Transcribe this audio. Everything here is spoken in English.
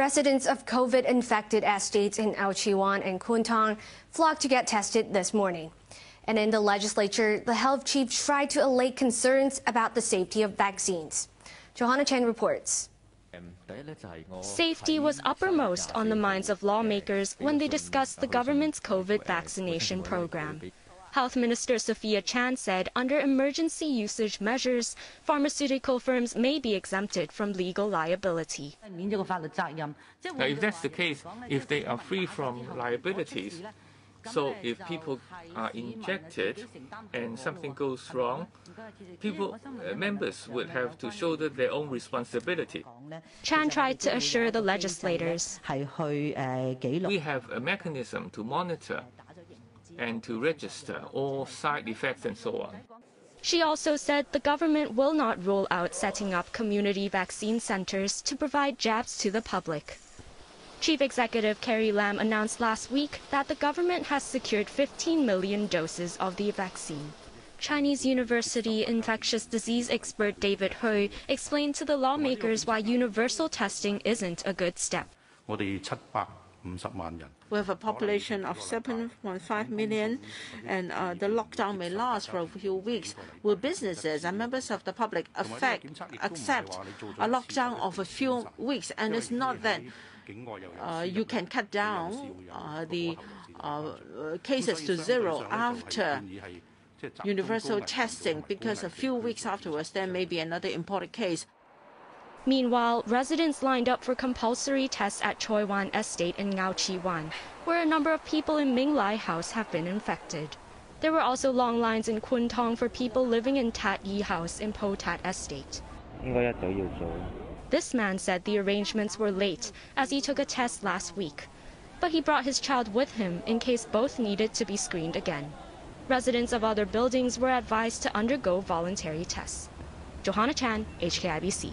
Residents of COVID infected estates in Ngau Chi Wan and Kwun Tong flocked to get tested this morning. And in the legislature, the health chief tried to allay concerns about the safety of vaccines. Johanna Chen reports. Safety was uppermost on the minds of lawmakers when they discussed the government's COVID vaccination program. Health Minister Sophia Chan said under emergency usage measures, pharmaceutical firms may be exempted from legal liability. Now, if that's the case, if they are free from liabilities, so if people are injected and something goes wrong, people, uh, members would have to shoulder their own responsibility. Chan tried to assure the legislators. We have a mechanism to monitor and to register all side effects and so on. She also said the government will not rule out setting up community vaccine centers to provide jabs to the public. Chief Executive Carrie Lam announced last week that the government has secured 15 million doses of the vaccine. Chinese University infectious disease expert David Hui explained to the lawmakers why universal testing isn't a good step. We have a population of 7.5 million, and uh, the lockdown may last for a few weeks. Will businesses and members of the public affect, accept a lockdown of a few weeks? And it's not that uh, you can cut down uh, the uh, cases to zero after universal testing, because a few weeks afterwards there may be another imported case. Meanwhile, residents lined up for compulsory tests at Choi Wan Estate in Ngau Chi Wan, where a number of people in Ming Lai House have been infected. There were also long lines in Kwun Tong for people living in Tat Yi House in Po Tat Estate. This man said the arrangements were late as he took a test last week, but he brought his child with him in case both needed to be screened again. Residents of other buildings were advised to undergo voluntary tests. Johanna Chan, HKIBC.